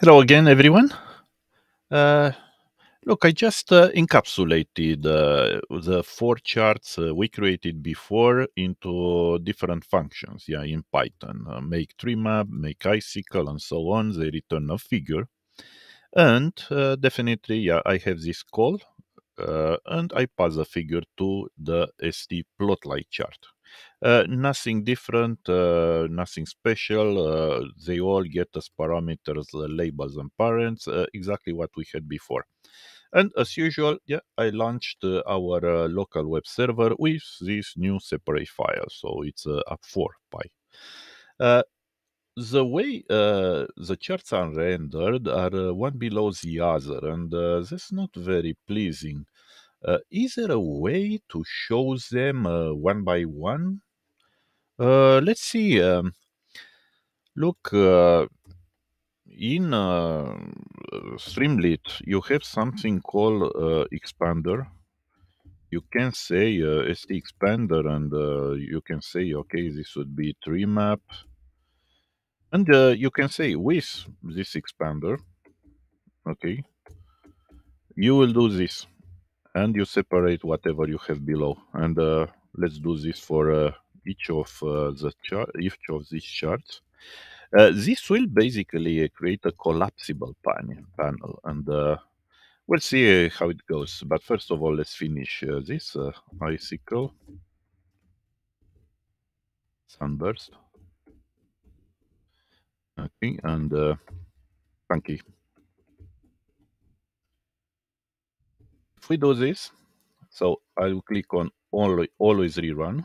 Hello again, everyone. Uh, look, I just uh, encapsulated uh, the four charts uh, we created before into different functions. Yeah, in Python, uh, make tree map, make icicle, and so on. They return a figure, and uh, definitely, yeah, I have this call, and I pass the figure to the st plotly chart. Uh, nothing different, uh, nothing special. Uh, they all get as parameters labels and parents, exactly what we had before. And as usual, yeah, I launched our local web server with this new separate file. So it's uh, up4 py the way uh, the charts are rendered are uh, one below the other, and uh, that's not very pleasing. Is there a way to show them one by one? Uh, let's see. Um, look, uh, in uh, Streamlit, you have something called uh, expander. You can say uh, st expander, and uh, you can say, okay, this would be tree map, and uh, you can say with this expander, okay, you will do this, and you separate whatever you have below, and uh, let's do this for uh, each of uh, the each of these charts. Uh, this will basically create a collapsible pan panel, and uh, we'll see how it goes. But first of all, let's finish uh, this icicle sunburst. Okay, and uh, funky. If we do this, so I'll click on only, always rerun.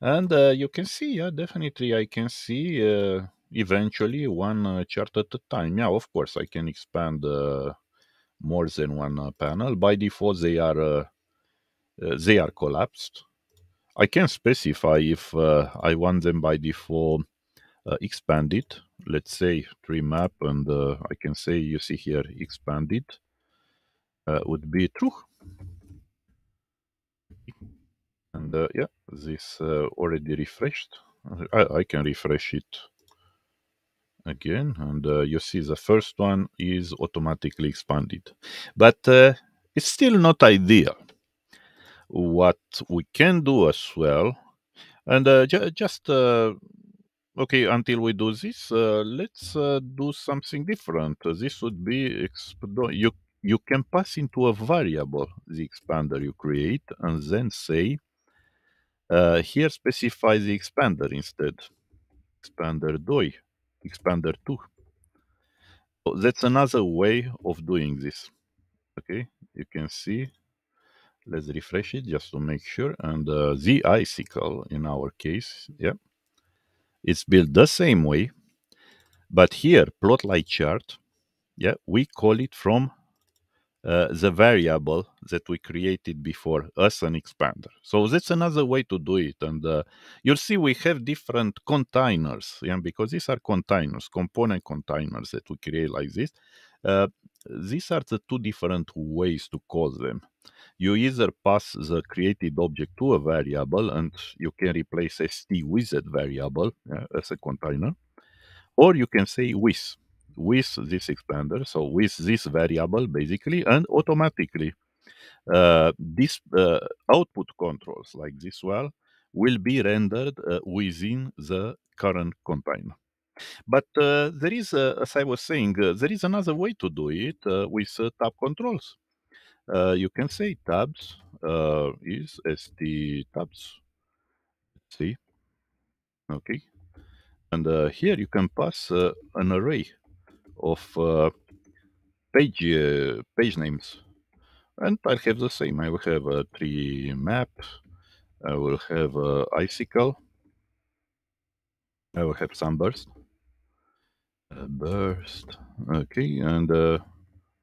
And uh, you can see, yeah, definitely I can see uh, eventually one uh, chart at a time. Yeah, of course, I can expand uh, more than one uh, panel. By default, they are uh, they are collapsed. I can specify if I want them by default expanded. Let's say tree map, and I can say you see here expanded would be true. And uh, yeah this uh, already refreshed. I, I, can refresh it again. And uh, you see the first one is automatically expanded. But uh, it's still not ideal what we can do as well. And uh, ju just uh, okay until we do this let's do something different. This would be you you can pass into a variable the expander you create and then say uh, here specify the expander instead. Expander 2, expander 2. So that's another way of doing this. Okay, you can see. Let's refresh it just to make sure. And uh, the icicle, in our case, yeah, it's built the same way. But here, plotly chart, yeah, we call it from uh, the variable that we created before as an expander. So that's another way to do it. And uh, you'll see we have different containers, yeah, because these are containers, component containers that we create like this. Uh, these are the two different ways to call them. You either pass the created object to a variable and you can replace st with that variable yeah, as a container, or you can say with with this expander, so with this variable basically, and automatically uh, this uh, output controls like this well will be rendered uh, within the current container. But uh, there is, as I was saying, uh, there is another way to do it uh, with tab controls. you can say tabs is st tabs. Let's see, okay, and here you can pass an array of uh, page uh, page names, and I'll have the same. I will have a tree map. I will have a icicle. I will have sunburst. A burst. Okay, and uh,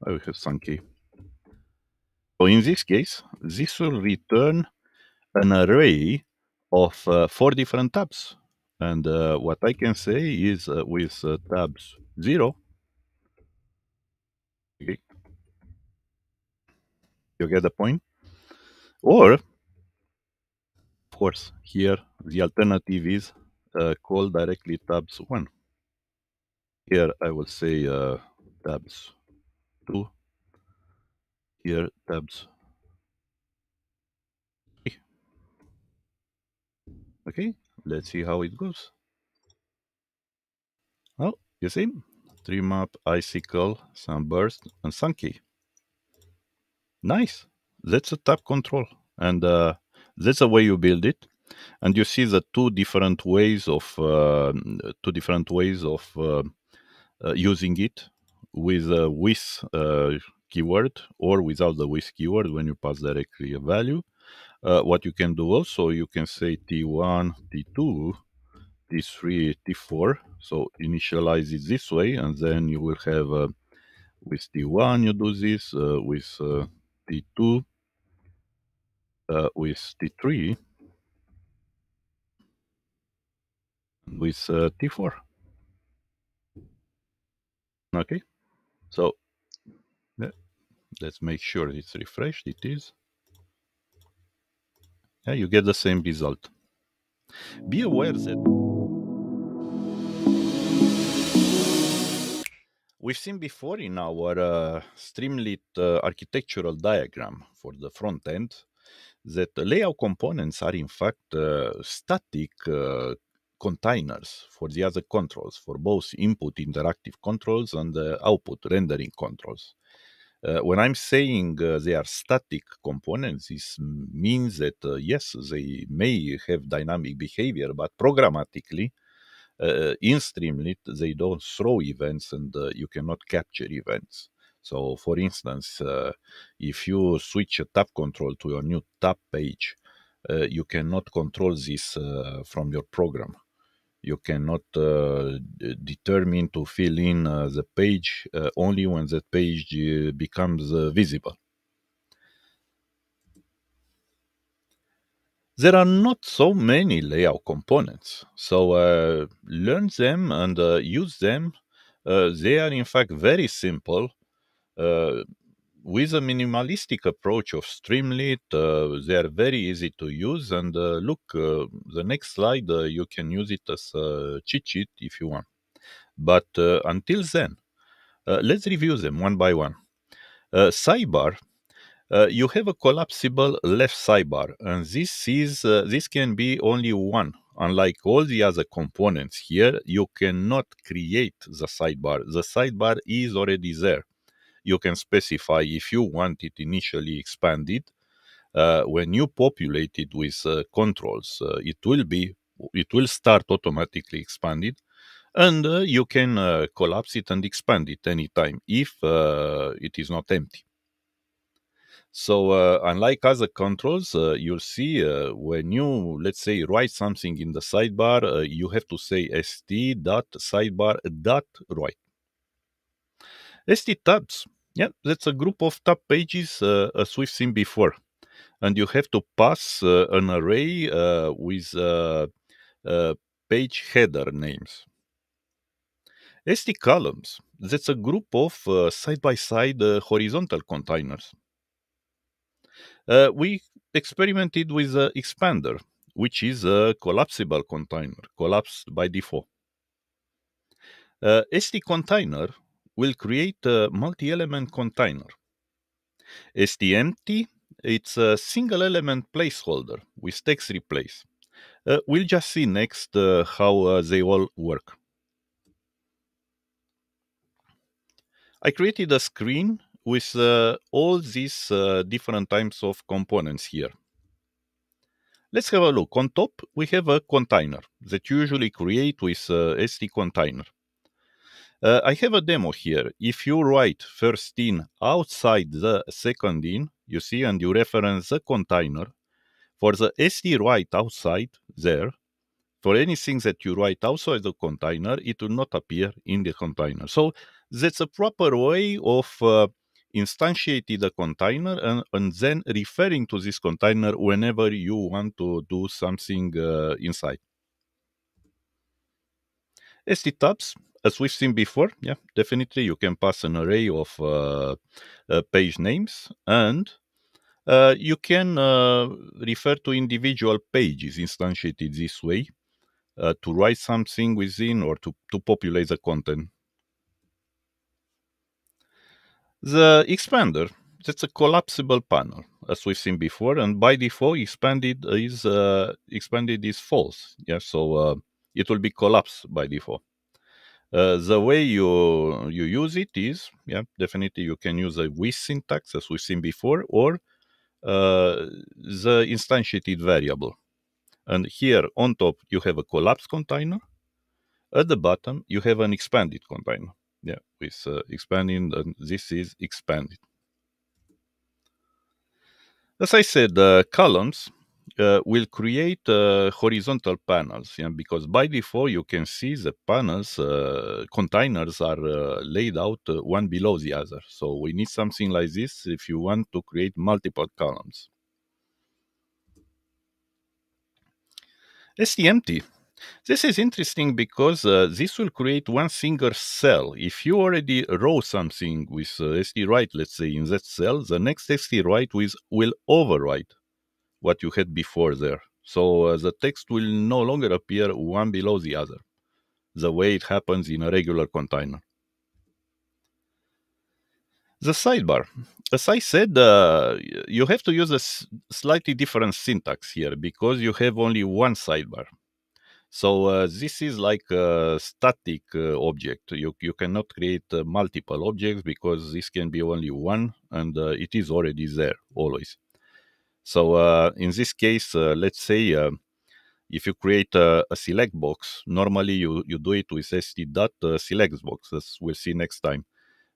I will have Sankey. So in this case, this will return an array of uh, four different tabs. And uh, what I can say is uh, with uh, tabs 0, Okay. You get the point? Or, of course, here the alternative is uh, call directly tabs 1. Here I will say uh, tabs 2. Here tabs 3. Okay, let's see how it goes. Oh, you see? Tree map, icicle, sunburst, and Sankey. Nice. That's a tab control. And uh, that's the way you build it. And you see the two different ways of uh, two different ways of uh, uh using it with a with uh, keyword or without the with keyword when you pass directly a value. Uh, what you can do also, you can say T1, T2, T3, T4. So initialize it this way, and then you will have uh, with T1 you do this, with uh, T2, uh, with T3, with uh, T4. Okay, so let's make sure it's refreshed. It is. Yeah, you get the same result. Be aware that We've seen before in our uh, Streamlit uh, architectural diagram for the front end that layout components are in fact uh, static uh, containers for the other controls, for both input interactive controls and output rendering controls. Uh, when I'm saying uh, they are static components, this means that uh, yes, they may have dynamic behavior, but programmatically, uh, in Streamlit, they don't throw events and uh, you cannot capture events. So, for instance, uh, if you switch a tab control to your new tab page, you cannot control this from your program you cannot uh, determine to fill in uh, the page uh, only when that page becomes visible. There are not so many layout components, so learn them and use them. they are in fact very simple with a minimalistic approach of Streamlit, uh, they are very easy to use. And uh, look, uh, the next slide, uh, you can use it as a cheat sheet if you want. But uh, until then, uh, let's review them one by one. sidebar, you have a collapsible left sidebar, and this is this can be only one. Unlike all the other components here, you cannot create the sidebar. The sidebar is already there you can specify if you want it initially expanded. Uh, when you populate it with uh, controls, uh, it will be it will start automatically expanded, and uh, you can uh, collapse it and expand it anytime if uh, it is not empty. So, unlike other controls, you'll see when you, let's say, write something in the sidebar, you have to say st dot sidebar dot write. st tabs yeah, that's a group of tab pages uh, as we've seen before. And you have to pass uh, an array uh, with uh, uh, page header names. st columns, that's a group of side by side horizontal containers. We experimented with the expander, which is a collapsible container, collapsed by default. Uh, st container will create a multi-element container. ST stempty, it's a single element placeholder with text replace. Uh, we'll just see next uh, how uh, they all work. I created a screen with uh, all these uh, different types of components here. Let's have a look. On top, we have a container that you usually create with uh, st container. Uh, I have a demo here. If you write first in outside the second in, you see, and you reference the container, for the st write outside there, for anything that you write outside the container, it will not appear in the container. So that's a proper way of uh, instantiating a container and, and, then referring to this container whenever you want to do something uh, inside. st tabs as we've seen before, yeah, definitely you can pass an array of uh, uh, page names and uh, you can uh, refer to individual pages instantiated this way uh, to write something within or to, to populate the content. The expander, that's a collapsible panel, as we've seen before, and by default, expanded is uh, expanded is false. Yeah, so uh, it will be collapsed by default. Uh, the way you you use it is, yeah, definitely you can use a with syntax as we've seen before, or uh, the instantiated variable. And here on top you have a collapsed container. At the bottom you have an expanded container with uh, expanding and this is expanded as i said the columns uh, will create uh, horizontal panels yeah, because by default you can see the panels uh, containers are uh, laid out uh, one below the other. So we need something like this if you want to create multiple columns. Stempty this is interesting because uh, this will create one single cell. If you already wrote something with uh, stwrite, let's say in that cell, the next stwrite will, will overwrite what you had before there. So uh, the text will no longer appear one below the other, the way it happens in a regular container. The sidebar. As I said, uh, you have to use a slightly different syntax here because you have only one sidebar. So uh, this is like a static uh, object. You you cannot create uh, multiple objects because this can be only one, and uh, it is already there always. So uh, in this case, uh, let's say if you create a, a, select box, normally you you do it with st dot select box, as we'll see next time.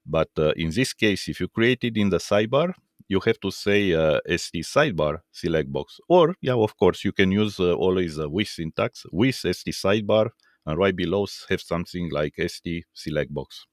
But in this case, if you create it in the sidebar, you have to say uh, st sidebar select box. Or, yeah, of course, you can use uh, always a with syntax with st sidebar, and right below have something like st select box.